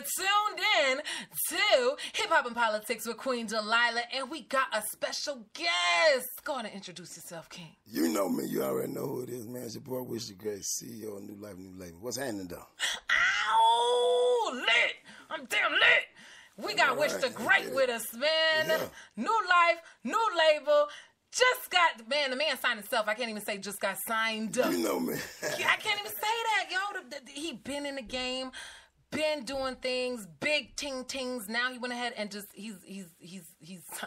tuned in to Hip Hop and Politics with Queen Delilah, and we got a special guest. Go on and introduce yourself, King. You know me. You already know who it is, man. It's your boy, Wish Da Great, CEO of New Life, New Label. What's happening, though? Ow, lit! I'm damn lit. We got All Wish right, the Great yeah. with us, man. Yeah. New life, new label. Just got man, the man signed himself. I can't even say just got signed. Up. You know me. I can't even say that, yo. The, the, he been in the game, been doing things, big ting tings. Now he went ahead and just he's he's he's he's.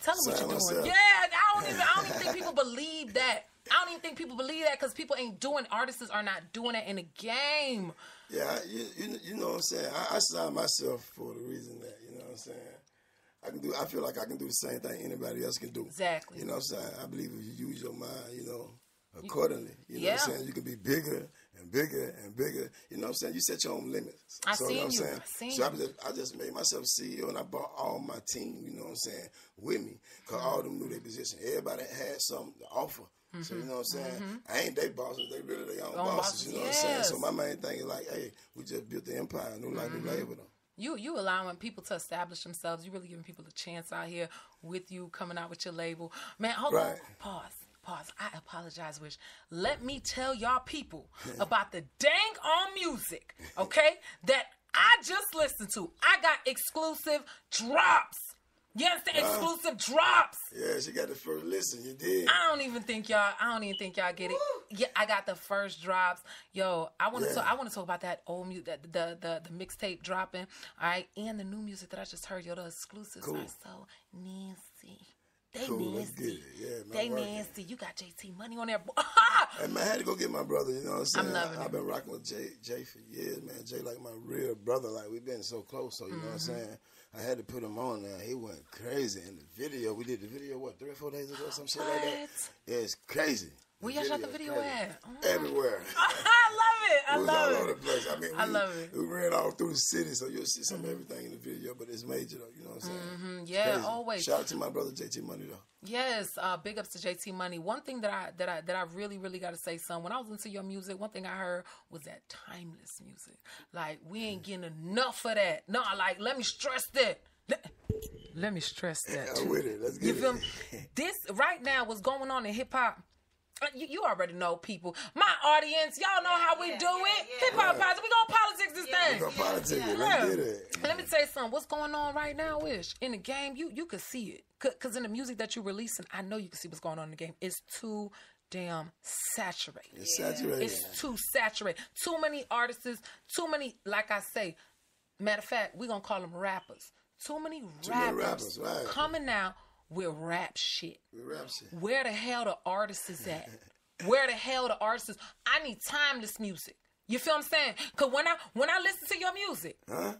Tell him what you're doing. Yeah, I don't even I don't even think people believe that. I don't even think people believe that because people ain't doing. Artists are not doing it in the game. yeah, you, you, you know what I'm saying? I, I signed myself for the reason that, you know what I'm saying? I can do. I feel like I can do the same thing anybody else can do. Exactly. You know what I'm saying? I believe if you use your mind, you know, accordingly. You know Yeah. what I'm saying? You can be bigger and bigger and bigger. You know what I'm saying? You set your own limits. I so, seen you know what. I'm saying? I seen so I just, I just made myself CEO and I brought all my team, you know what I'm saying, with me. Because all of them knew their position. Everybody had something to offer. So you know what I'm saying? I ain't they bosses, they really their own, Mm-hmm. Own bosses, bosses, you know what I'm saying? So my main thing is like, hey, we just built the empire, new life, Mm-hmm. new label though. You you allowing people to establish themselves. You really giving people a chance out here with you coming out with your label. Man, hold on. Pause. Pause. I apologize, Wish. Let me tell y'all people about the dang on music, okay? That I just listened to. I got exclusive drops. You understand? Exclusive drops. Yeah, she got the first listen, you did. I don't even think y'all. I don't even think y'all get it. Yeah, I got the first drops. Yo, I want to. Yeah. talk I want to talk about that old music, the the the, the mixtape dropping. All right, and the new music that I just heard. Yo, the exclusives Cool. are so nasty. They Cool, nasty. Yeah, they working. nasty. You got JT money on there. Hey man, I had to go get my brother. You know what I'm saying? I'm loving I, it. have been rocking with Jay, Jay for years, man. Jay like my real brother. Like we've been so close. So you know what I'm Mm-hmm. saying? I had to put him on there. He went crazy in the video. We did the video what three or four days ago, some shit like that. Yeah, it's crazy. Where y'all shot the video crazy. at? Oh Everywhere. I love it. I love all it. over the place. I mean, we, I love it. Mm-hmm. We ran all through the city, so you'll see some of everything in the video, but it's major though. You know what I'm saying? It's Yeah, crazy. always. Shout out to my brother JT Money though. Yes, uh, big ups to JT Money. One thing that I that I that I really really got to say, son, when I was into your music, one thing I heard was that timeless music. Like we ain't getting enough of that. No, like let me stress that. Let, let me stress that. I'm with it. Let's get You it. feel me? This right now, what's going on in hip hop? Uh, You, you already know people. My audience, y'all know how we yeah, do yeah, it. yeah. Hip hop positive. We gonna politics this Yeah, thing. Go politics it. Yeah. Let's get it. Let me tell you something. What's going on right now, Ish? In the game, you you could see it. Because in the music that you're releasing, I know you can see what's going on in the game. It's too damn saturated. It's saturated. It's too saturated. Too many artists, too many, like I say, matter of fact, we're going to call them rappers. Too many many rappers, rappers, right. coming out with rap shit. We rap shit. Where the hell the artist is at? Where the hell the artist is? I need timeless music. You feel what I'm saying? Cause when I when I listen to your music, Huh?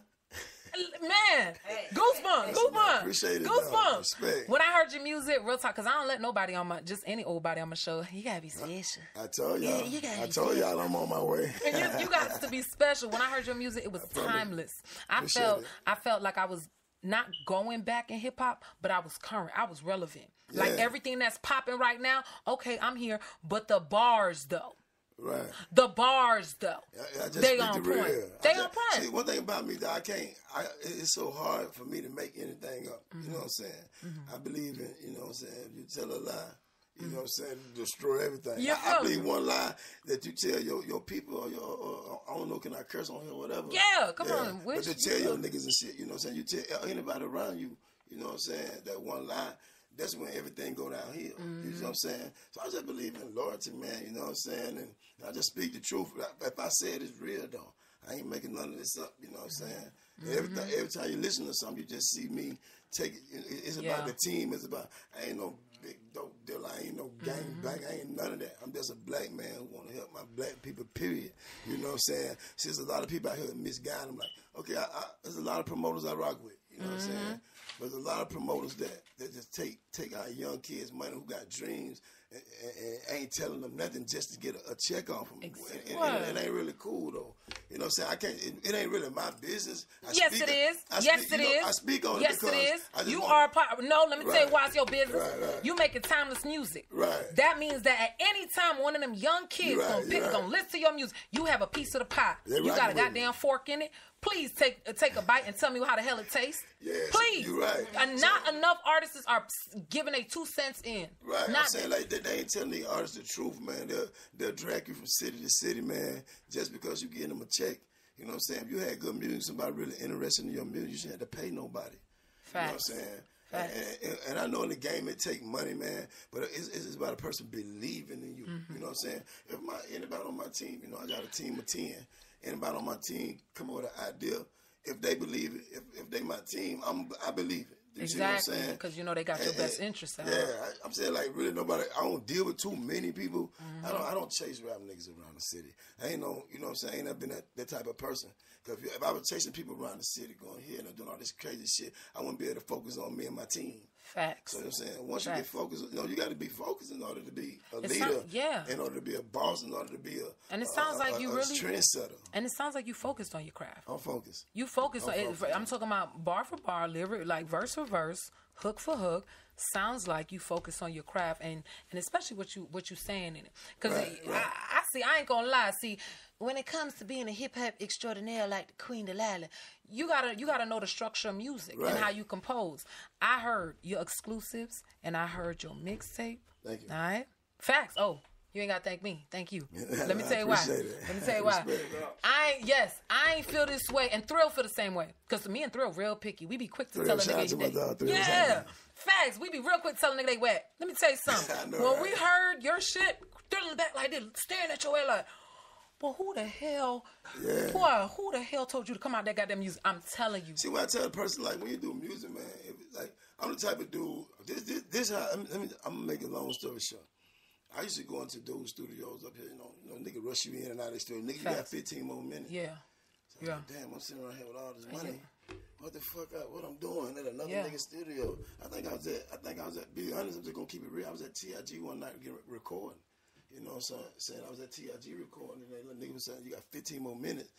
man, goosebumps, goosebumps, Appreciate it, goosebumps. When I heard your music, real talk, cause I don't let nobody on my, just any old body on my show. You gotta be special. I told y'all. you gotta I be told y'all I'm on my way. You, you got to be special. When I heard your music, it was timeless. I Appreciate felt it. I felt like I was not going back in hip hop, but I was current. I was relevant. Like everything that's popping right now, okay, I'm here. But the bars though. right. The bars though. I, I just they on the point. real. They I on just- point. See, one thing about me that I can't. I, it's so hard for me to make anything up. You Mm-hmm. know what I'm saying? I believe in. You know what I'm saying? If you tell a lie. You know what I'm saying? Destroy everything. You I, I believe one lie that you tell your, your people or your or, I don't know can I curse on here or whatever. Yeah, come on, But you tell your niggas and shit, you know what I'm saying? You tell uh, anybody around you, you know what I'm saying? That one lie, that's when everything go downhill. You know what I'm mm-hmm. saying? So I just believe in loyalty, man. You know what I'm saying? And I just speak the truth. If I say it, it's real though. I ain't making none of this up. You know what I'm mm-hmm. saying? And Every, time, mm-hmm. every time you listen to something, you just see me take it. it- It's about Yeah. the team. It's about I ain't no big dope deal. I ain't no gang mm-hmm. bang. I ain't none of that. I'm just a black man who want to help my black people. Period. You know what I'm saying? See, there's a lot of people out here that misguide. I'm like, okay, I, I, there's a lot of promoters I rock with. You know what I'm mm-hmm. saying? But there's a lot of promoters that, that just take take our young kids' money who got dreams and, and, ain't telling them nothing just to get a, a check off them. Exactly. And, and, and it ain't really cool though. You know what I'm saying? I can't. It, it ain't really my business. I Yes, speak it is. I yes, speak, it know, is. I speak on yes, it because it is. You want- are a part. No, let me tell you why it's your business. Right, right. You making timeless music. Right. That means that at any time one of them young kids right, gonna pick, right. gonna listen to your music, you have a piece of the pie. They you got a goddamn fork in it. Please take uh, take a bite and tell me how the hell it tastes. Yes, Please. you're right. And not enough artists are giving a two cents in. Right, Not I'm saying like they, they ain't telling the artists the truth, man. They'll they'll drag you from city to city, man, just because you're getting them a check. You know what I'm saying? If you had good music, somebody really interested in your music, you shouldn't have to pay nobody. Facts. You know what I'm saying? And, and, and I know in the game it take money, man, but it's, it's about a person believing in you. Mm-hmm. You know what I'm saying? If my anybody on my team, you know, I got a team of ten. Anybody on my team come up with an idea, if they believe it, if, if they my team, I'm I believe it. You see what I'm Exactly. saying? Because you know they got your best interest. at Yeah. I, I'm saying like really nobody. I don't deal with too many people. Mm-hmm. I don't. I don't chase rap niggas around the city. I ain't no. You know what I'm saying? I ain't never been that, that type of person. Because if, if I was chasing people around the city, going here and doing all this crazy shit, I wouldn't be able to focus on me and my team. Facts. So you know what I'm saying? Once you get focused, you know, you got to be focused in order to be a It leader. sound- yeah. In order to be a boss, in order to be a. And it a- sounds like a- you a really- trendsetter. And it sounds like you focused on your craft. I'm focused. You focused on I'm it. focused. I'm talking about bar for bar, lyric, like verse for verse, hook for hook. Sounds like you focus on your craft and and especially what you what you saying in it. Because Right, right. I, I see, I ain't gonna lie. See, when it comes to being a hip hop extraordinaire like Queen Delilah, you gotta you gotta know the structure of music Right. and how you compose. I heard your exclusives and I heard your mixtape. Thank you. All right, facts. Oh. You ain't gotta thank me. Thank you. Let me tell you why. it. Let me tell you why. I ain't, yes, I ain't feel this way, and Thrill feel the same way. Cause me and Thrill real picky. We be quick to Thrill, tell a nigga to my they- Yeah, facts. We be real quick to tell a nigga they wet. Let me tell you something. know, when right? we heard your shit, Thrill back like this, staring at your head like. But who the hell, Yeah. boy, who the hell told you to come out that goddamn music? I'm telling you. See, what I tell a person, like when you do music, man, like I'm the type of dude. This, this, this how. Let me, I'm gonna make a long story short. I used to go into those studios up here, you know, you know, nigga rush you in and out of the studio. Nigga, you got 15 more minutes. Yeah. I'm Yeah. like, Damn, I'm sitting around here with all this money. What the fuck? Up? What I'm doing at another Yeah. nigga studio? I think I was at. I think I was at. Be honest, I'm just gonna keep it real. I was at TIG one night getting recording. You know what I'm saying? Saying I was at TIG recording, and the nigga was saying you got 15 more minutes.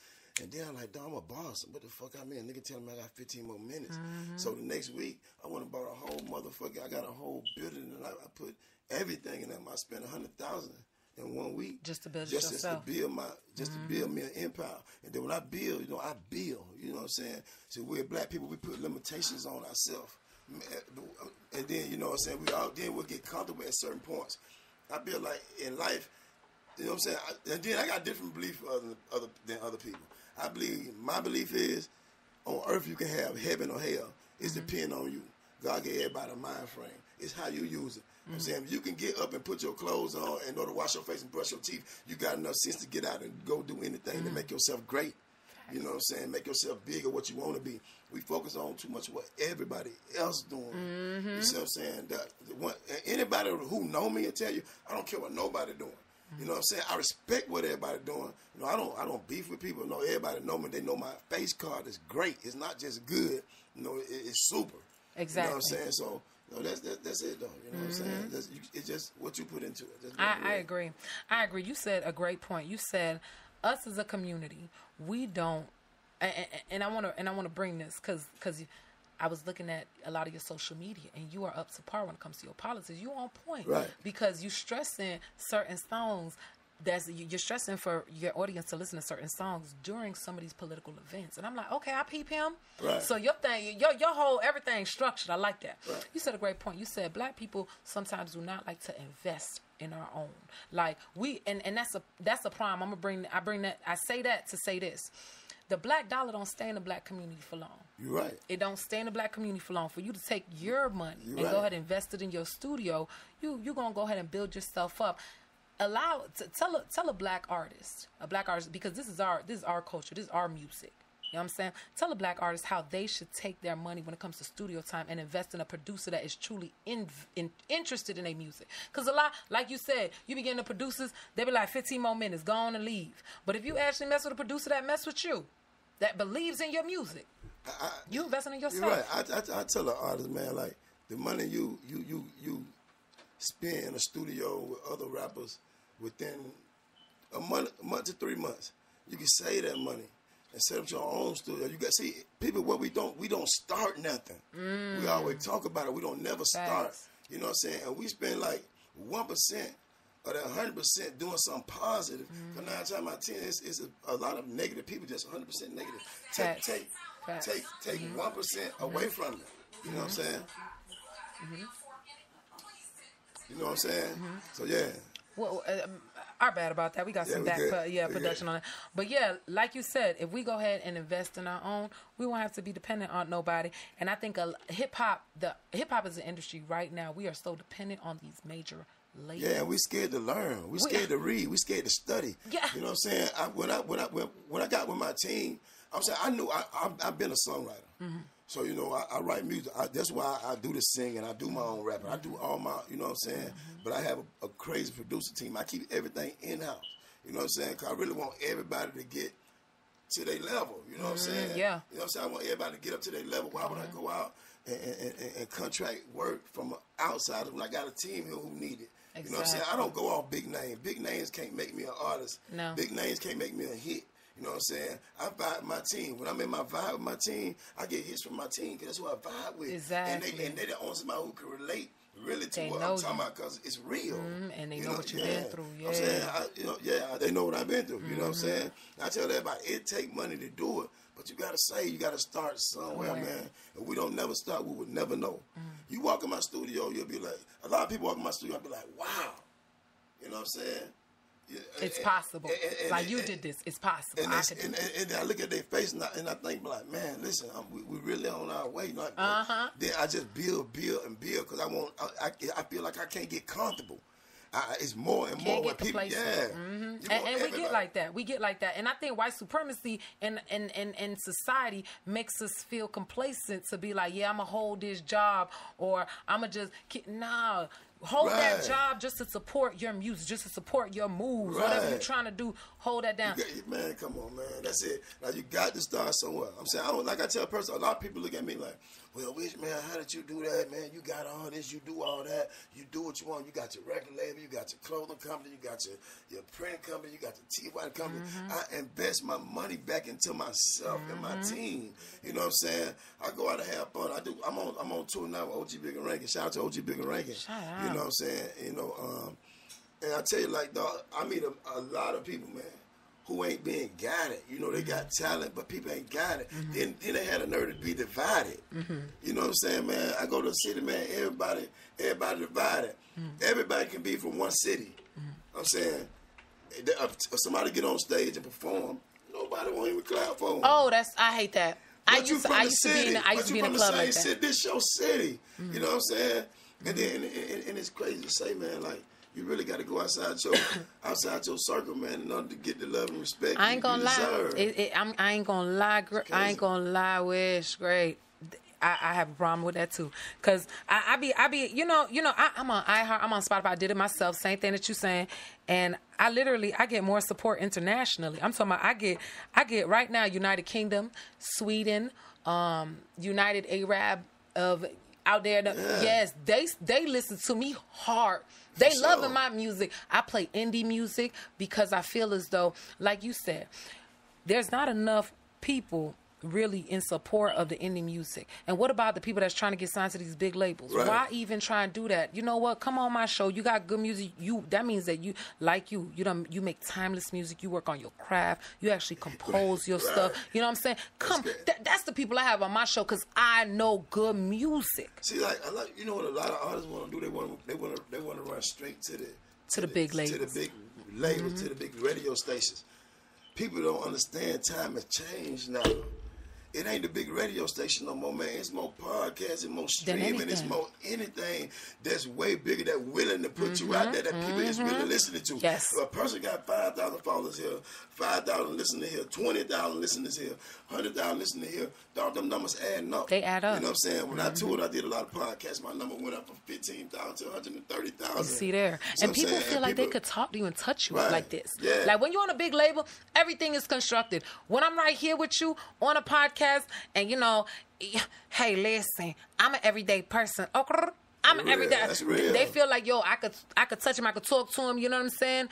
And then I'm like, damn, I'm a boss. What the fuck I mean? Nigga telling me I got 15 more minutes. Mm-hmm. So the next week, I went and bought a whole motherfucker. I got a whole building, and I, I put everything in them. I spent a hundred thousand in one week Just to build just, yourself. Just to build my, just to build me an empire. And then when I build, you know, I build. You know what I'm saying? So we're black people. We put limitations on ourselves. And then you know what I'm saying. We all then we'll get comfortable at certain points. I feel like in life, you know what I'm saying. I, and then I got different beliefs other, other than other people. I believe my belief is on earth you can have heaven or hell. It's mm-hmm. depend on you. God gave everybody a mind frame. It's how you use it. What I'm mm-hmm. saying if you can get up and put your clothes on and know to wash your face and brush your teeth, you got enough sense to get out and go do anything to mm-hmm. make yourself great. You know what I'm saying? Make yourself bigger what you want to be. We focus on too much what everybody else doing. You see what I'm saying? That the one, anybody who know me and tell you, I don't care what nobody doing. You know what I'm saying? I respect what everybody doing. You know, I don't I don't beef with people. No, everybody know me. They know my face card is great. It's not just good. You know, it, it's super. Exactly. You know what I'm saying? So, you know, that's, that's that's it though. You know what I'm mm-hmm. saying? That's, you, it's just what you put into it. I, I agree. I agree. You said a great point. You said us as a community, we don't, and, I want to, and I want to bring this because because I was looking at a lot of your social media, and you are up to par when it comes to your politics. You on point, Right. Because you stressing certain songs. That's you- you're stressing for your audience to listen to certain songs during some of these political events, and I'm like, okay, I peep him. Right. So your thing, your your whole everything structured. I like that. Right. You said a great point. You said black people sometimes do not like to invest in our own. Like we and, and that's a that's a problem. I'm gonna bring I bring that I say that to say this. The black dollar don't stay in the black community for long. You're right. It don't stay in the black community for long. For you to take your money You're and right. go ahead and invest it in your studio, you you gonna go ahead and build yourself up. Allow tell a tell a black artist, a black artist, because this is our this is our culture, this is our music. You know what I'm saying? Tell a black artist how they should take their money when it comes to studio time and invest in a producer that is truly in, in, interested in their music. Because a lot, like you said, you begin the producers, they be like 15 more minutes, go on and leave. But if you actually mess with a producer that mess with you, that believes in your music, you investing in yourself. You're right. I, I, I tell an artist, man, like the money you you you you spend in a studio with other rappers within a month, a month to three months, you can save that money and set up your own studio. You got see people. What we don't we don't start nothing. We mm. always talk about it. We don't never start. Mm. You know what I'm saying? And we spend like one percent or that 100% doing something positive. Mm-hmm. Because nine times out of ten, it's, it's a, a lot of negative people, just 100% negative. Take Facts. take Facts. take take mm-hmm. one away mm-hmm. from them. You know what I'm saying? You know what I'm saying? So yeah. Well, um, our bad about that. We got Yeah, some back, pro- yeah, production good. on it. But yeah, like you said, if we go ahead and invest in our own, we won't have to be dependent on nobody. And I think a hip hop, the hip hop is an industry right now. We are so dependent on these major labels. Yeah, we scared to learn. We scared to read. We scared to study. Yeah. You know what I'm saying? I, when I when I when, when I got with my team, I'm saying I knew I, I I've been a songwriter. Mm-hmm. So you know I, I write music. I, that's why I, do the singing. I do my own rapping. I do all my you know what I'm saying. Mm-hmm. But I have a, a crazy producer team. I keep everything in house. You know what I'm saying? Cause I really want everybody to get to their level. You know what I'm saying? Mm-hmm. yeah. You know what I'm saying? I want everybody to get up to their level. Why would I go out and, and, and, and contract work from outside when I got a team here who need it? Exactly. You know what I'm saying? I don't go off big names. Big names can't make me an artist. No. Big names can't make me a hit. You know what I'm saying? I vibe with my team. When I'm in my vibe with my team, I get hits from my team because that's who I vibe with. Exactly. And they and they the only somebody who can relate really to They what I'm talking about because it's real. and they You know what you've been through, I'm saying, yeah. I, you know, yeah, they know what I've been through. You know what I'm Mm-hmm. saying? I tell everybody, it take money to do it, but you gotta say, you gotta start somewhere, Somewhere. man. If we don't never start, we would never know. Mm. You walk in my studio, you'll be like, a lot of people walk in my studio, I'll be like, wow. You know what I'm saying? It's and- possible. and- and- like you and- did this. It's possible. and, I they- and, and, and I look at their face and I, and I think like, man, listen, I'm, we, we really on our way. Like, Uh-huh. Then I just build, build, and build because I want. I, I, I feel like I can't get comfortable. I, it's more and more get people, yeah. hmm And, and we everybody- get like that. We get like that. And I think white supremacy and in, in, in society makes us feel complacent to be like, yeah, I'm gonna hold this job or I'm gonna just nah. Hold that job just to support your music, just to support your moves, whatever you're trying to do. Hold that down. Got- man, come on, man. That's it. Now you got to start somewhere. I'm saying, I don't like I tell a person. A lot of people look at me like, "Well, Wish, man, how did you do that, man? You got all this, you do all that, you do what you want. You got your record label, you got your clothing company, you got your your print company, you got your T-White company. Mm-hmm. I invest my money back into myself and my mm-hmm. team. You know what I'm saying? I go out and have fun. I do. I'm on. I'm on tour now with OG Big and Rankin. Shout out to OG Big and Rankin. Shout You know what I'm saying? You know. Um, and I tell you, like, dog, I meet a, a lot of people, man, who ain't being guided. You know, they mm-hmm. got talent, but people ain't guided. Mm-hmm. Then, then they had a nerve to be divided. Mm-hmm. You know what I'm saying, man? I go to the city, man. Everybody, everybody divided. Everybody can be from one city. I'm saying, if somebody get on stage and perform, nobody won't even clap for them. Oh, that's I hate that. I used to, I the used to be in city. a, I used But to you be in a club like that. City. This your city. Mm-hmm. You know what I'm saying? And then and, and, it's crazy to say, man, like you really got to go outside your outside your circle, man, in order to get the love and respect I ain't gonna you lie. It, it, I'm, I ain't gonna lie. Gr- I ain't gonna lie. Wish great. I, I have a problem with that too, cause I, I be I be you know you know I, I'm on iHeart I'm on Spotify I did it myself same thing that you saying. And I literally I get more support internationally. I'm talking about I get I get right now United Kingdom Sweden um, United Arab of out there. The- yes they they listen to me hard. They For loving my music. I play indie music because I feel as though like you said there's not enough people really in support of the indie music. And what about the people that's trying to get signed to these big labels? Right. Why even try and do that? You know what? Come on my show. You got good music. You that means that you like you. You don't you make timeless music. You work on your craft. You actually compose your stuff. You know what I'm saying? Come good. that, that's the people I have on my show cuz I know good music. See, like, I like you know what a lot of artists want to do. They want to they want to they want to run straight to the To the big to labels. Mm-hmm. the big labels, to the big radio stations. People don't understand time has changed now. It ain't the big radio station no more, man. It's more podcasts and more streaming. It's more anything that's way bigger that willing to put you out there that people is really listening to. Mm-hmm. Yes. A person got 5,000 followers here, 5,000 listeners here, 20,000 listeners here, 100,000 listeners here. Dog, them numbers adding up. They add up. You know what I'm saying? When I toured, I did a lot of podcasts. My number went up from 15,000 to 130,000. See there. See and I'm people saying? feel And like they could talk to you and touch you Right. like this. Yeah. Like when you're on a big label, everything is constructed. When I'm right here with you on a podcast and you know, hey, listen, I'm an everyday person. Oh, okay. I'm Real. everyday. That's real. They feel like yo, I could, I could touch him, I could talk to him. You know what I'm saying?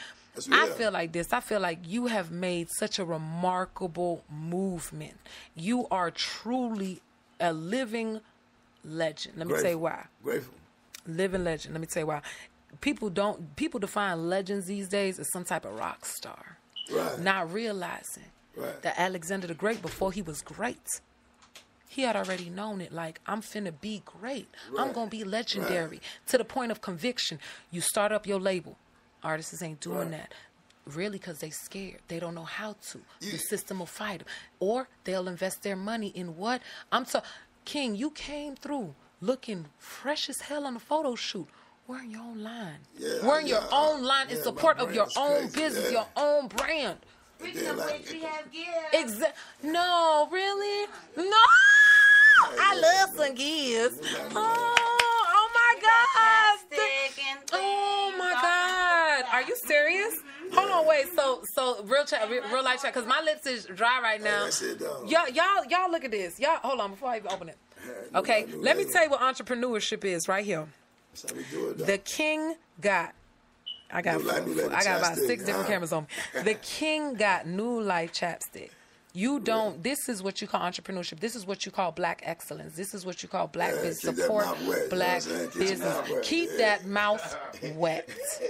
I feel like this. I feel like you have made such a remarkable movement. You are truly a living legend. Let me tell you why Grateful. living legend. Let me tell you why. people don't people define legends these days as some type of rock star, Right. not realizing Right. that Alexander the Great before he was great. He had already known it. Like I'm finna be great. I'm gonna be legendary to the point of conviction. You start up your label. Artists ain't doing Right. that. Really, because they scared. They don't know how to. You- the system will fight 'em. Or they'll invest their money in what? I'm so King, you came through looking fresh as hell on the photo shoot. Wearing your own line. Yeah, your yeah, own line in yeah, support of your own crazy, business, yeah. your own brand. Speaking then, of like, which, we have gifts. Exact. No, really? No. I love some gifts. Oh, oh my God. Oh my God. Are you serious? Hold on, wait. So, so real chat, real, real life chat, because my lips is dry right now. That's it, though. Y'all, y'all, y'all, look at this. Y'all, hold on before I even open it. Okay, let me tell you what entrepreneurship is right here. That's how we do it, though. The king got. I got. New life, new label I got about six different huh? cameras on me. The king got new life chapstick. You don't. This is what you call entrepreneurship. This is what you call black excellence. This is what you call black Yeah, business support. wet, you know black? Keep business. Keep yeah. that mouth wet. Yeah.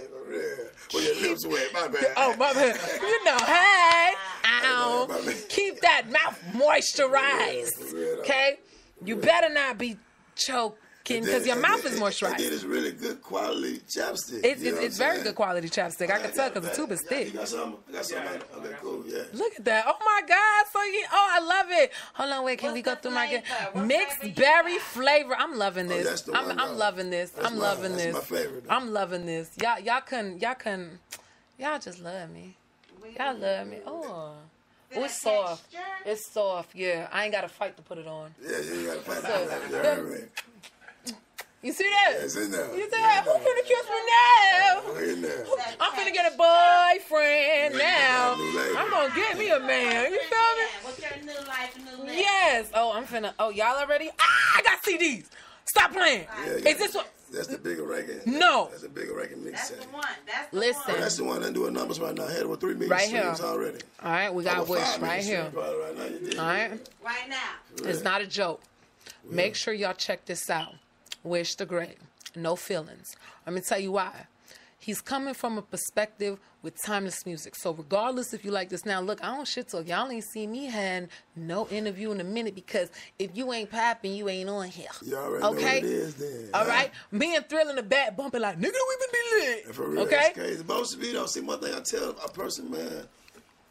Well, your lips wet. My bad. Oh, my bad. You know, hey, ow. Keep that mouth moisturized. for real, though. Okay? You better not be choking And because your mouth then- is And then moisturized. it's really good quality chapstick. It's, you it's, it's very good quality chapstick. I can tell because the tube is thick. You got some? I got some. Okay, cool. Yeah. Look at that. Oh my God. So you, oh, I love it. Hold on, wait. Can What's we go through my flavor? gift? What Mixed berry flavor. I'm loving oh, this. Oh, that's the I'm, one, I'm loving this. That's I'm my- loving that's this. my favorite, though. I'm loving this. Y'all, y'all can, y'all can, y'all just love me. Y'all love me. Oh. Feel it's soft. texture? It's soft. Yeah, I ain't got to fight to put it on. Yeah, you gotta find So, out. Yeah, that- right, right. You see that? It's in there. You see that? Who finna kiss me now? We're in there. I'm finna get a boyfriend now. New. I'm gonna get me a man. You feel me? What's your new life, new life? Yes. Oh, I'm finna. Oh, y'all already? Ah, I got CDs. Stop playing. Yeah, Is this what? That's the bigger ranking. No. That's the bigger ranking mix. That's the one. That's the Listen. one. That's the one that doing numbers right now. Had over three million Right here. streams already. All right, we got Over Wish five million right here. Right now. All right. Right now. It's not a joke. Make sure y'all check this out. Wish Da Great. No feelings. Let me tell you why. He's coming from a perspective with timeless music. So regardless if you like this now, look, I don't shit talk. Y'all ain't see me had no interview in a minute because if you ain't popping, you ain't on here. You already know what okay? it is then. All right? Me and Thrill in the back bumping like, nigga, we been be lit. For real, okay? crazy. Most of you don't see one thing I tell a person, man,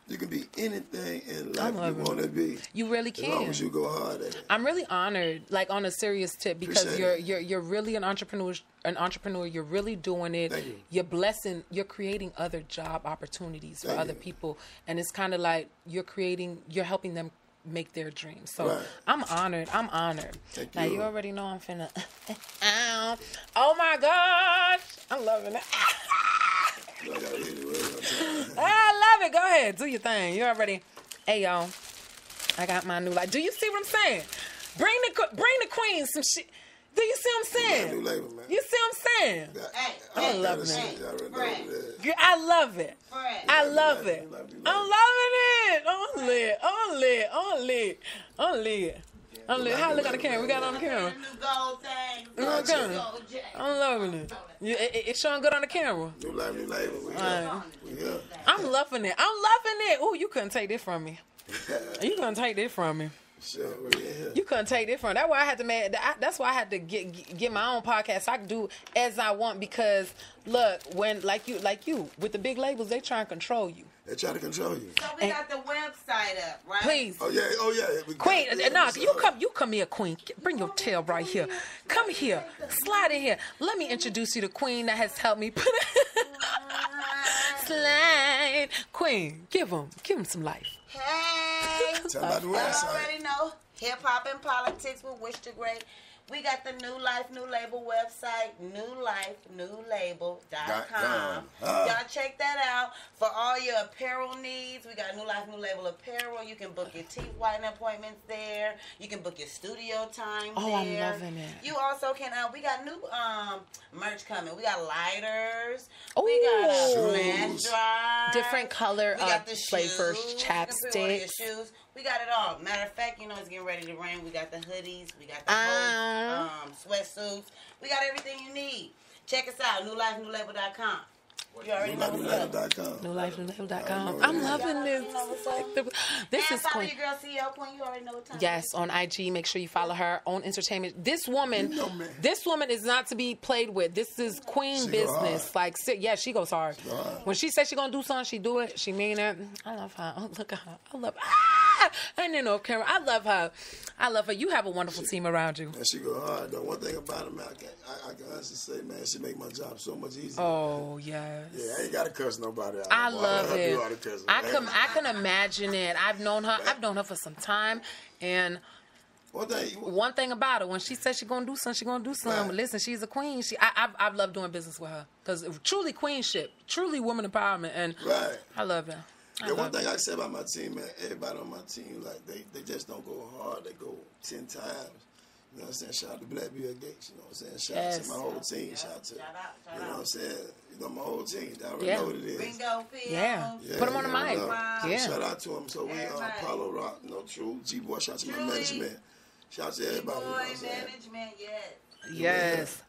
you can be anything in life you want to be. You really can. As long as you go hard at it. I'm really honored, like on a serious tip, because Appreciate you're it. you're you're really an entrepreneur. An entrepreneur, you're really doing it. Thank you. You're blessing. You're creating other job opportunities for Thank other you. people, and it's kind of like you're creating. You're helping them make their dreams. So Right. I'm honored. I'm honored. Thank now you. you already know I'm finna. Oh my gosh, I'm loving it. You know, I gotta hit it real time. I love it. Go ahead, do your thing. You already. Hey y'all, I got my new life. Do you see what I'm saying? Bring the que- bring the queen some shit. Do you see what I'm saying? New label, man. You see what I'm saying? Hey, I I'm got loving that it. shit. Y'all already know Fred. what it is. Girl, I love it. Fred. I love love it. you, love you, love I'm loving it. I'm lit. I'm lit. I'm lit. I'm lit. I'm lit. How I look on the camera? We got it on the camera. New gold thing. Okay. I'm loving it. You, it, it- It's showing good on the camera. New life, new label. We Alright. here. I'm loving it. I'm loving it. Ooh, you couldn't take this from me. You couldn't take this from me. Sure, we in here. You couldn't take it from. That's why I had to man. that- That's why I had to get get my own podcast. So I can do as I want because look, when like you like you with the big labels, they try and control you. They try to control you. So we got the website up, right? Please, Oh yeah, oh yeah. We got- Queen, yeah, uh, nah, you up? come, you come here, Queen. Bring your tail right here. Come here, slide in here. Let me introduce you to Queen that has helped me put. slide, Queen. Give him, give him some life. Hey. Tell about the You website. already know hip hop and politics with Wish Da Great. We got the New Life New Label website, newlifenewlabel.com. com. Y'all check that out for all your apparel needs. We got New Life New Label apparel. You can book your teeth whitening appointments there. You can book your studio time Oh, I'm loving it. You also can. Uh, we got new um merch coming. We got lighters. Ooh. We got a Shoes. flash drive. Different color We uh, got the flavors, shoes. You can put one your chapsticks. shoes. We got it all. Matter of fact, you know it's getting ready to rain. We got the hoodies. We got the whole, um, sweatsuits. We got everything you need. Check us out, newlifenewlabel.com. You already know what's up. NewLifeNewLabel.com. NewLifeNewLabel.com. I'm loving this. You know This is what's like up. the, this and is follow Queen. your girl CEO Queen. You already know what time. Yes, on IG. Make sure you follow her on entertainment. This woman, You know, man. this woman is not to be played with. This is queen She business. hard. Like, si- yeah, she goes hard. go hard. When she says she gonna do something, she do it. She mean it. I love her. Oh, look at her. I love. Ah! I didn't know off camera. I love her. I love her. You have a wonderful team around you. And she go hard though. One thing about her, man, I can, I, I can honestly say, man, she make my job so much easier. Oh yes. Yeah, I ain't gotta cuss nobody out. I love her it. the. I can I can imagine it. I've known her. I've known her for some time, and One thing, one thing about her, when she says she's gonna do something, she's gonna do something. Right. Listen, she's a queen. She, I, I've, I've loved doing business with her because truly queenship, truly woman empowerment, and right. I love it. I Yeah, one thing it. I can say about my team, man, everybody on my team, like they, they just don't go hard. They go ten times. You know what I'm saying? Shout out to Black Bill Gates. You know what I'm saying? Shout out to my whole team. Shout out to Shout out, shout you know what. I'm saying? You know my whole team. They already Yeah. know what it is. Bingo, Phil. Yeah. Yeah, Put 'em on the mic. Wow. Yeah. Shout out to them. So we uh, Apollo Rock, no true. G Boy, shout out to my management. Shout out to everybody. You know what Boy I'm saying? management, yes. Yes.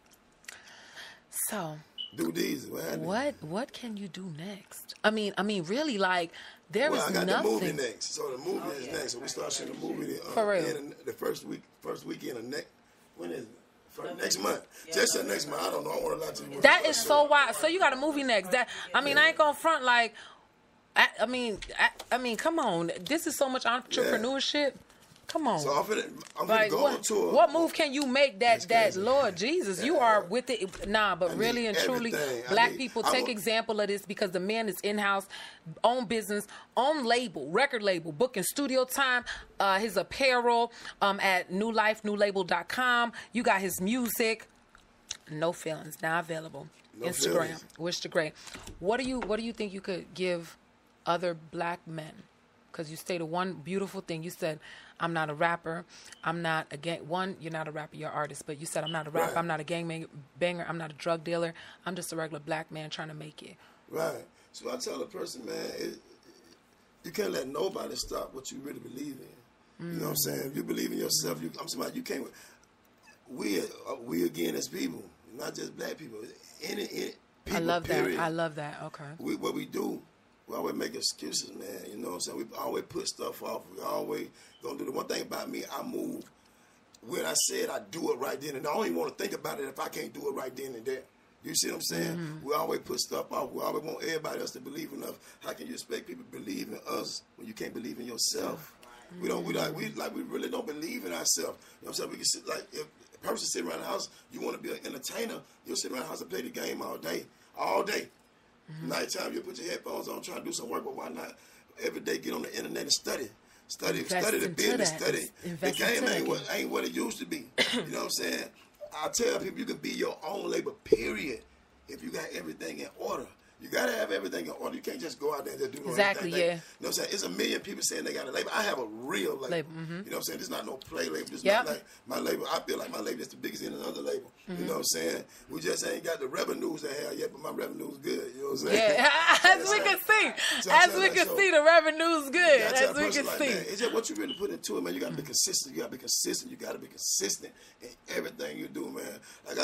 So, Do these. What? what what can you do next? I mean, I mean, really, like there is Well, I got the movie next. So the movie is next. So we start shooting the movie the, uh, For real. in the first week, first weekend of next. When is it? For next month. Just said next month. I don't know. I want to lie to you. That is so wild. So you got a movie next. That I mean, I ain't gonna front like. I, I mean, I, I mean, come on. This is so much entrepreneurship. Come on. So I'm finna, I'm finna Like go on what, tour. what move can you make that that. Lord Jesus you are with it nah but I really and truly. I black mean, people I take example of this because the man is in house own business own label record label booking studio time uh, his apparel um, at newlifenewlabel.com you got his music no feelings now available No Instagram feelings. Wish Da Great what do you what do you think you could give other black men because you stated one beautiful thing. You said, "I'm not a rapper. I'm not a gang. One, you're not a rapper. You're an artist. But you said, "I'm not a rapper. Right. I'm not a gang bang- banger. I'm not a drug dealer. I'm just a regular black man trying to make it." Right. So I tell a person, man, it, you can't let nobody stop what you really believe in. You know what I'm saying? If you believe in yourself, you, I'm somebody you can't. We, uh, we again as people, not just black people. Any, any people. I love period. that. I love that. Okay. we, what we do, we always make excuses, man. You know what I'm saying? We always put stuff off. We always gonna do the one thing about me. I move when I said I do it right then, and I don't even want to think about it if I can't do it right then and there. You see what I'm saying? Mm-hmm. We always put stuff off. We always want everybody else to believe in us. How can you expect people to believe in us when you can't believe in yourself? We don't. We like. We like. We really don't believe in ourselves. You know what I'm saying? We can sit like if a person sitting around the house, you want to be an entertainer. You'll sit around the house and play the game all day, all day. Nighttime, you put your headphones on, try to do some work, but why not every day get on the internet and study? Study, Invest study the business, that. study. Invest the game ain't what ain't what it used to be. you know what I'm saying? I tell people you can be your own labor, period, if you got everything in order. You gotta have everything in order. You can't just go out there and just do no Exactly, anything. yeah. You know what I'm saying? It's a million people saying they got a label. I have a real label. Label, mm-hmm. You know what I'm saying? Is not no play label. Is Yep. not like my label. I feel like my label is the biggest in another label. Mm-hmm. You know what I'm saying? We just ain't got the revenues they have yet, but my revenue's good. You know what I'm saying? Yeah, as we can see, so as we can see, the revenue's good. Yeah, I tell As we can like, see. man, it's just what you really put into it, man. You gotta be consistent. You gotta be consistent. You gotta be consistent in everything you do, man.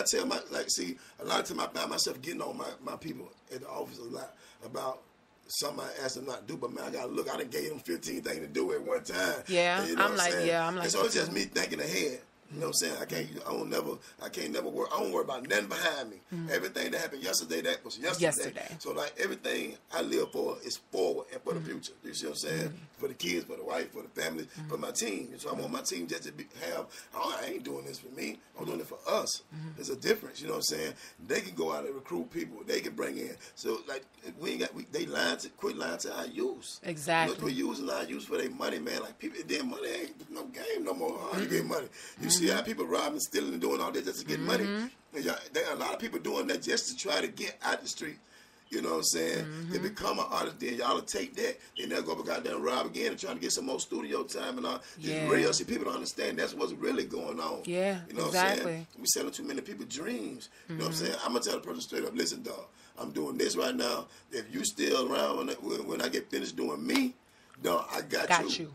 I tell my, like, see, a lot of time I find myself getting on my, my people at the office a lot about something I asked them not to do, but man, I gotta look. I done gave them 15 things to do at one time. Yeah, you know I'm what like- saying? yeah, I'm like And so it's just me thinking ahead. You know what I'm saying? I can't. I don't never. I can't never worry. I don't worry about nothing behind me. Everything that happened yesterday, that was yesterday. Mm-hmm. Yesterday. So like everything I live for is forward and for Mm-hmm. the future. You see what I'm saying? For the kids, for the wife, for the family, Mm-hmm. for my team. So I want my team just to be, have. Oh, I ain't doing this for me. I'm doing it for us. Mm-hmm. There's a difference. You know what I'm saying? They can go out and recruit people. They can bring in. So like we ain't got. We, they lying to quit lying to our use. Exactly. Look, we using our use for their money, man. Like people, then money ain't no game no more. How you Mm-hmm. get money? You see how people robbing, stealing, and doing all that just to get money. Mm-hmm. And y'all, there are a lot of people doing that just to try to get out the street. You know what I'm saying? Mm-hmm. They become an artist, then y'all will take that. Then they'll go up and goddamn rob again and trying to get some more studio time and all. Yeah. real. See, people don't understand that's what's really going on. Yeah, you know what I'm. Mm-hmm. saying? We selling too many people dreams. You know what I'm saying? I'm gonna tell the person straight up, listen, dog. I'm doing this right now. If you still around when I, when, when I get finished doing me, dog, I got, Got you. You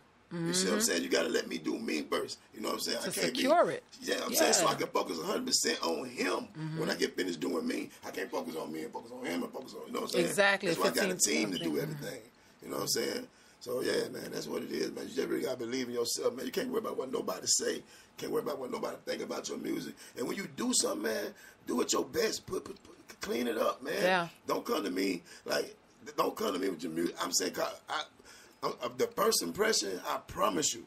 see what I'm saying? You gotta let me do me first. You know what I'm saying? To I can't secure be, it. Yeah, I'm saying so I can focus 100 percent on him Mm-hmm. when I get finished doing me. I can't focus on me and focus on him and focus on you know what I'm saying? Exactly. That's why I got a team to do everything. You know what I'm saying? So yeah, man, that's what it is, man. You just really gotta believe in yourself, man. You can't worry about what nobody say. Can't worry about what nobody think about your music. And when you do something, man, do it your best. Put, put, put clean it up, man. Yeah. Don't come to me like don't come to me with your music. I'm saying, I, I, the first impression, I promise you.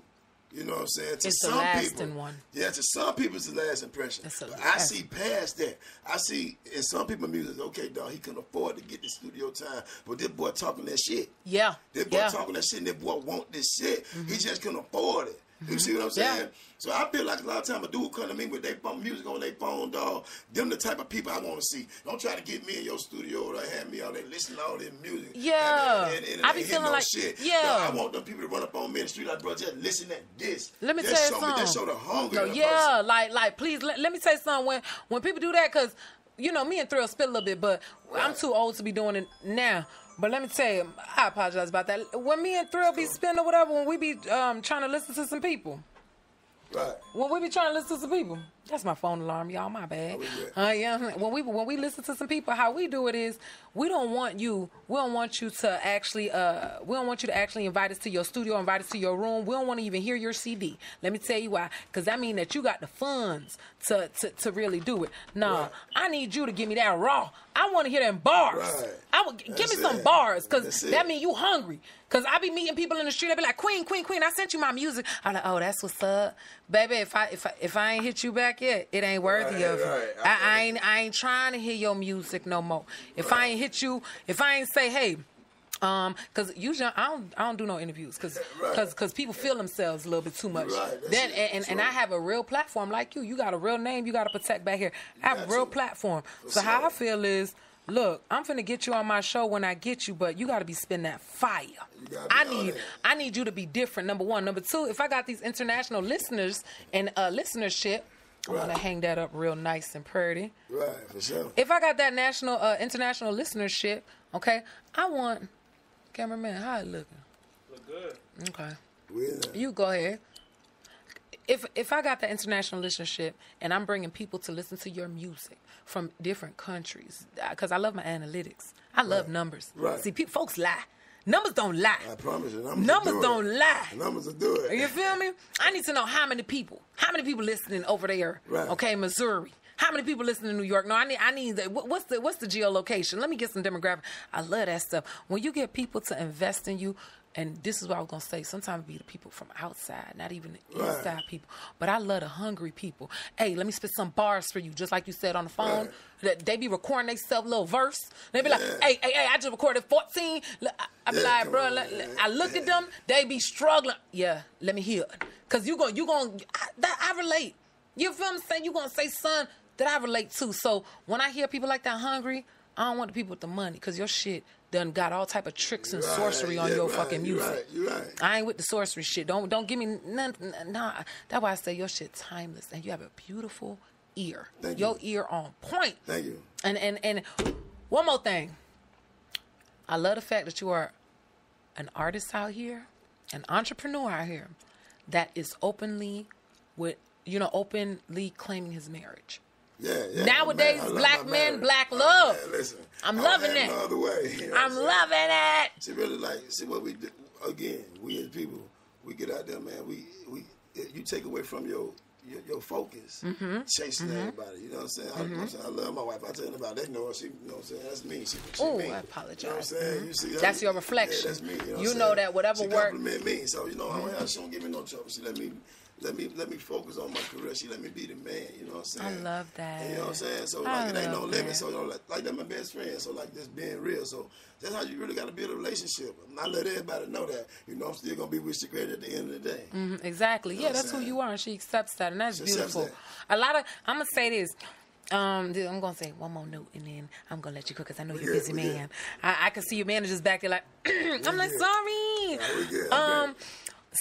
You know what I'm saying? To It's the some lasting people, one. Yeah, to some people it's the last impression. It's But I see past that. I see in some people music, okay, dog, he can afford to get the studio time, but this boy talking that shit. Yeah. This boy Yeah. Mm-hmm. talking that shit, and that boy want this shit. He just can afford it. You see what I'm Yeah. saying? So I feel like a lot of time a dude come to me with their phone music on their phone, dog. Them the type of people I want to see. Don't try to get me in your studio or have me out there listening to all their music. Yeah. and, and, and, I be feeling no like- shit. yeah. Dog, I want them people to run up on me in the street like, bro, just listen at this. Let me Just tell you something. Me, just show the hunger. No, yeah, person. like like please let, let me say something when when people do that because you know me and Thrill spit a little bit, but I'm too old to be doing it now. But let me tell you, I apologize about that. When me and Thrill be spinning or whatever, when we be um, trying to listen to some people, Right. when we be trying to listen to some people, that's my phone alarm, y'all. My bad. Uh, yeah. When we when we listen to some people, how we do it is we don't want you. We don't want you to actually. Uh, we don't want you to actually invite us to your studio, invite us to your room. We don't want to even hear your CD. Let me tell you why. Because that means that you got the funds to to, to really do it. Nah, Right. I need you to give me that raw. I want to hear them bars. Right. I would give That's me some it. bars because that means you hungry. Cause I be meeting people in the street. They be like, Queen, Queen, Queen. I sent you my music. I'm like, oh, that's what's up, baby. If I if I if I ain't hit you back yet, it ain't worthy Right, of right. I I, I ain't I ain't trying to hear your music no more. If I ain't hit you, if I ain't say, hey. Um, cause usually I don't I don't do no interviews, cause Right. cause cause people feel themselves a little bit too much. Right, Then and, and, and I have a real platform like you. You got a real name. You got to protect back here. I have a real platform. For So how I feel is, look, I'm finna get you on my show when I get you, but you got to be spinning that fire. I need it. I need you to be different. Number one, number two. If I got these international listeners and uh, listenership, I want to hang that up real nice and pretty. Right, for sure. If I got that national, uh, international listenership, okay, I want cameraman. How it looking? Look good. Okay. We in. You go ahead. If if I got the international listenership and I'm bringing people to listen to your music from different countries, uh, because I love my analytics, I love numbers. Right. See, people, folks lie. Numbers don't lie. I promise you. Numbers, Numbers do don't it. lie. Numbers will do it. You feel me? I need to know how many people, how many people listening over there. Right. Okay, Missouri. How many people listening in New York? No, I need, I need. The, what's the, what's the geolocation? Let me get some demographic. I love that stuff. When you get people to invest in you, and this is what I was gonna say. Sometimes it be the people from outside, not even the Right. inside people. But I love the hungry people. Hey, let me spit some bars for you, just like you said on the phone. Right. That they be recording themselves a little verse. They be like, hey, hey, hey, I just recorded 14. I, I be Yeah, like, bro, on, let- man. let- I look at them, they be struggling. Yeah, let me hear it. Cause you going you going I, that I relate. You feel what I'm saying? You gonna say son that I relate to. So when I hear people like that hungry, I don't want the people with the money, cause your shit done got all type of tricks and Right, sorcery on yeah, your right, fucking you music. right, you right. I ain't with the sorcery shit. Don't don't give me none. Nah, that's why I say your shit timeless, and you have a beautiful ear. Thank your you. ear on point. Thank you. And and and one more thing. I love the fact that you are an artist out here, an entrepreneur out here that is openly with you know openly claiming his marriage. Yeah, yeah. Nowadays, man, black men, black love. man, listen, I'm I loving that. No other way. you know I'm loving it. She really like see what we do. Again, we as people, we get out there, man. We we you take away from your your, your focus, Mm-hmm. chasing mm-hmm. everybody. You know what I'm saying? I, you know I'm mm-hmm. saying? I love my wife. I tell anybody, they know her. She, you know what I'm saying? That's me. She, she Ooh, me. I You know what I'm apologize. saying? Mm-hmm. You see, That's I- your reflection. Yeah, that's me. You know, You know that whatever she work- me. So you know, I have, she don't give me no trouble. She let me. Let me let me focus on my career. She let me be the man. You know what I'm saying? I love that. You know what I'm saying? So I like it ain't no limit. that. So you know, like, like that's my best friend. So like just being real. So that's how you really got to build a relationship. And I let everybody know that. You know, I'm still gonna be with you great at the end of the day. Mhm, exactly. know yeah, that's who you are, and she accepts that, and that's She beautiful. A lot of I'm gonna say this. Um, th- I'm gonna say one more note, and then I'm gonna let you go because I know you're a busy man. I, I can see your managers back there like, I'm like sorry. Um,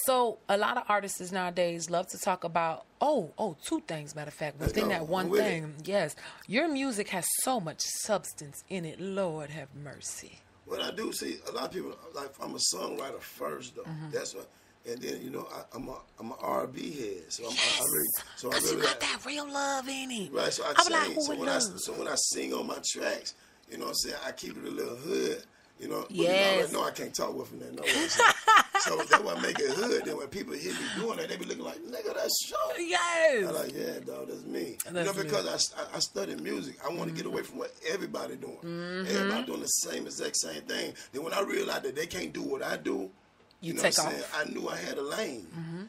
so a lot of artists nowadays love to talk about oh oh two things. Matter of fact, within that one I'm it. thing, yes, your music has so much substance in it. Lord have mercy. What I do see, a lot of people like I'm a songwriter first though. Mm-hmm. That's what and then you know I, I'm a I'm a R&B head, so I'm, I, I really so I really you got that real love in it. right. So I I'm sing. like, so when I so when I sing on my tracks, you know what I'm saying, I keep it a little hood. You know, but Yes. you know, I, know I can't talk with them that no way. So, so that's why I make it hood. Then when people hear me doing that, they be looking like, nigga, that's show. Yes. I'm like, yeah, dog, that's me. you That's know, because I, I, I study music, I want to get away from what everybody doing. Mm-hmm. Everybody doing the same exact same thing. Then when I realized that they can't do what I do, You know take what I'm off. Mm-hmm. saying? I knew I had a lane.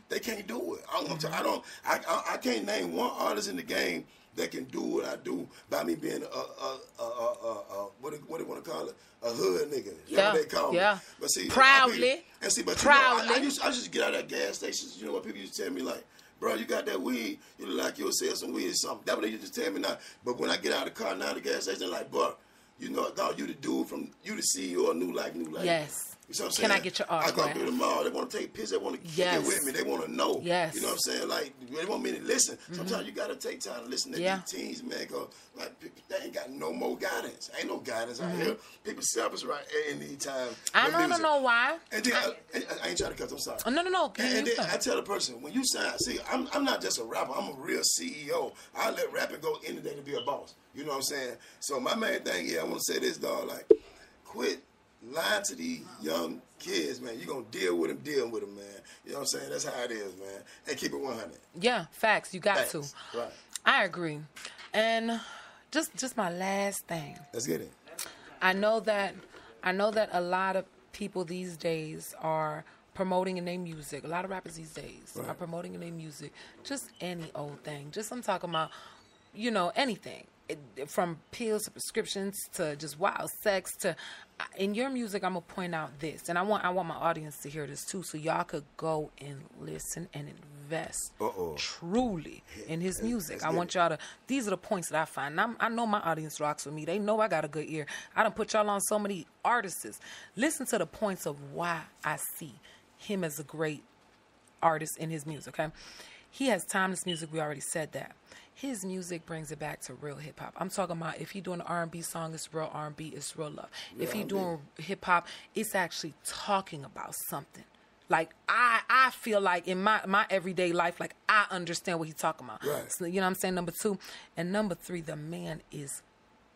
They can't do it. I, want to, I don't. I, I I can't name one artist in the game that can do what I do by me being a a a, a, a, a what do- what do you want to call it? A hood nigga. You know Yeah, what they call yeah. me. But see, Proudly. I be- and see, but you know, I, I Proudly. used I used to get out of gas stations. You know what people used to tell me like. Bro, you got that weed. You look like you'll sell some weed or something. That's what they used to tell me now. But when I get out of the car now, at the gas station, like, bro, you know, dog, you the dude from, you the CEO of New Life, New Life. Yes. You see what I'm Can I get your I go autograph? through the mall. They want to take pictures. They want to Yes. it with me. They want to know. Yes. You know what I'm saying? Like they want me to listen. Sometimes you got to take time to listen to Yeah. these teens, man. Cause like people, they ain't got no more guidance. Ain't no guidance out here. People selfish right any time. Mm-hmm. I don't music. know why. And then I, I, I ain't trying to cut. I'm sorry. Oh, no, no, no. And, Can and then? I tell the person when you sign, see, I'm, I'm not just a rapper. I'm a real CEO. I let rapping go any day to be a boss. You know what I'm saying? So my main thing, yeah, I want to say this, dog. Like, quit lying to these young kids, man. you're gonna deal with them, deal with them, man. You know what I'm saying? That's how it is, man. And keep it 100. Yeah, facts. You got Facts. to. Right. I agree. And just just my last thing. Let's get it. I know that I know that a lot of people these days are promoting in their music. A lot of rappers these days are promoting in their music just any old thing. Just I'm talking about, you know, anything. It, from pills to prescriptions to just wild sex to in your music I'm gonna point out this and I want I want my audience to hear this too so y'all could go and listen and invest Uh-oh. truly in his music. I want y'all to. These are the points that I find. I'm, I know my audience rocks with me. They know I got a good ear. I don't put y'all on so many artists. Listen to the points of why I see him as a great artist in his music. Okay, he has timeless music. We already said that. His music brings it back to real hip hop. I'm talking about if he doing an R&B song, it's real R&B, it's real love. if he R&B. doing hip hop, it's actually talking about something. Like I, I feel like in my my everyday life, like I understand what he's talking about. Right. So, you know what I'm saying? Number two, and number three, the man is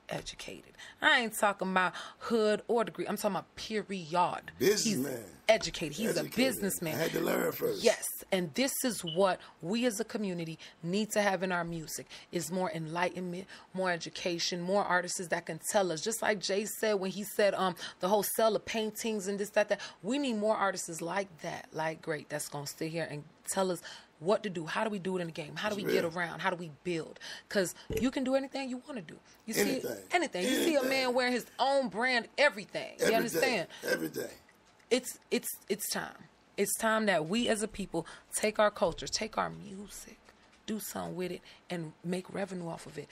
educated. I ain't talking about hood or degree. I'm talking about period. He's Businessman. educated. He's a businessman. I had to learn first. Yes, and this is what we as a community need to have in our music is more enlightenment, more education, more artists that can tell us. Just like Jay said when he said um the whole sell of paintings and this that that. We need more artists like that, like great, that's gonna sit here and tell us what to do. How do we do it in the game? How do we get around? How do we build? Because you can do anything you want to do. You see Anything. anything. You see a man wearing his own brand, everything. Every you day. understand? Every day. it's it's it's time. It's time that we as a people take our culture, take our music, do something with it, and make revenue off of it.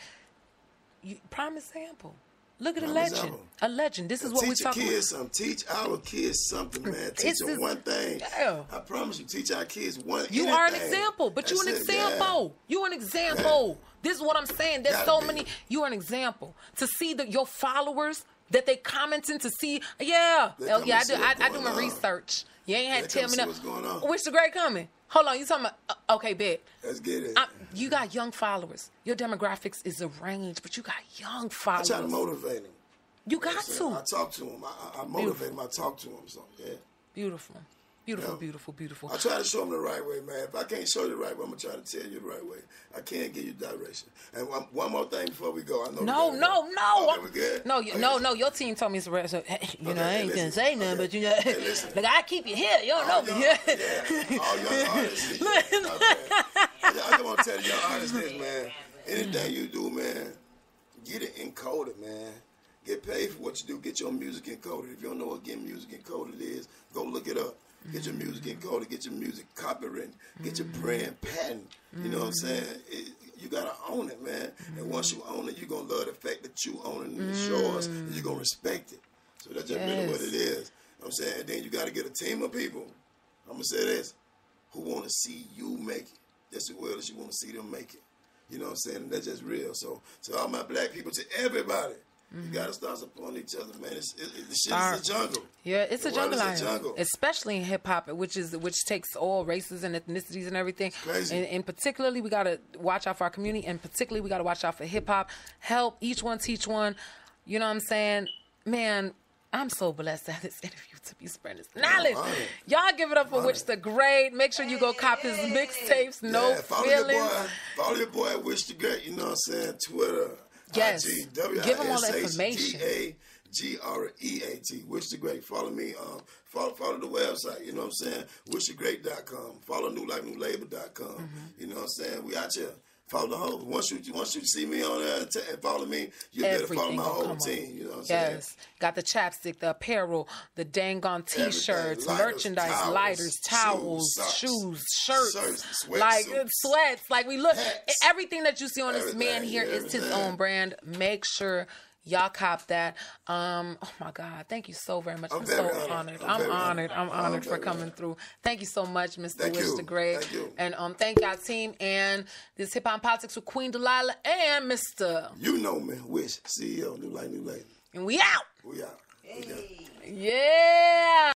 You, prime example. Look at a legend. A legend. This is what we're teach your talking kids something. Teach our kids something, man. Teach them is- one thing. I promise you, teach our kids one. You are an example, but you an That's it, example. You an example. This is what I'm saying. There's Gotta so be. many. You are an example. To see that your followers that they commenting to see. Yeah, oh yeah, I do. I, I do my on. research. You ain't had to tell me that. what's going on. Which the great coming? Hold on, you talking about? Uh, okay, bet. Let's get it. I, you got young followers. Your demographics is a range, but you got young I followers. try to motivate them. you got So I to. talk to them. I, I, I motivate them. I talk to them. So yeah. Beautiful, beautiful, Yeah. beautiful, beautiful. I try to show them the right way, man. If I can't show you the right way, I'm gonna try to tell you the right way. I can't give you direction. And one, one more thing before we go, I know. No, no, no. Okay, we good? No, you, Okay. Oh, no, no. Your team told me it's a rest. So, you know, I ain't gonna say nothing, Okay. but you know, Hey, listen. like I keep you here. You don't know All me. young, Yeah. yeah, all young artists. Yeah. Okay. I just want to tell young artists this, man. Anything you do, man, get it encoded, man. Get paid for what you do. Get your music encoded. If you don't know what getting music encoded is, go look it up. Get your music encoded. Get your music copywritten. Get your mm-hmm. brand patent. You know what I'm mm-hmm. saying? It, you gotta own it, man. And mm-hmm. once you own it, you're gonna love the fact that you own it and it's yours, and you're gonna respect it. So that's just really what it is. You know I'm saying? And then you gotta get a team of people. I'm gonna say this: who want to see you make it just as well as you want to see them make it. You know what I'm saying? And that's just real. So, to all my black people, to everybody, We gotta start supporting each other, man. It's, it, it, the shit Start. is a jungle. Yeah, it's a The world jungle is a out here, jungle. especially in hip hop, which is which takes all races and ethnicities and everything. crazy. And, and particularly, we gotta watch out for our community, and particularly, we gotta watch out for hip hop. Help each one teach one. You know what I'm saying, man? I'm so blessed to have this interview to be spreading this knowledge. honored. Y'all give it up for Honored. Wish Da Great. Make sure you go cop his mixtapes. No yeah, follow feelings. your boy. Follow your boy at Wish Da Great. You know what I'm saying? Twitter. Yes. Give them all the information. W-I-S-H-G-A-G-R-E-A-T. Wish Da Great. Follow me. Um, follow follow the website. You know what I'm saying? WishDaGreat.com. Follow NewLifeNewLabel.com. Mm-hmm. You know what I'm saying? We out here. Follow the whole. Once you once you see me on there and, t- follow me, you better follow my whole on. team. You know what I'm saying? Yes, got the chapstick, the apparel, the dang on t-shirts, Lighters, merchandise, towels, lighters, towels, shoes, shoes, shirts, shirts, like sweatsuits, sweats. Like we look, hats. everything that you see on this man Everything, here is his own brand. Make sure. Y'all cop that. Um, oh my God. Thank you so very much. I'm, I'm so honored. honored. I'm I'm, honored. honored. I'm honored for coming honored. through. Thank you so much, Mr. Thank Wish Da Great. Thank you. And um, thank y'all team and this hip hop politics with Queen Delilah and Mr. You know me. Wish CEO. New Light, New Light. And we out. We out. We out. Yeah.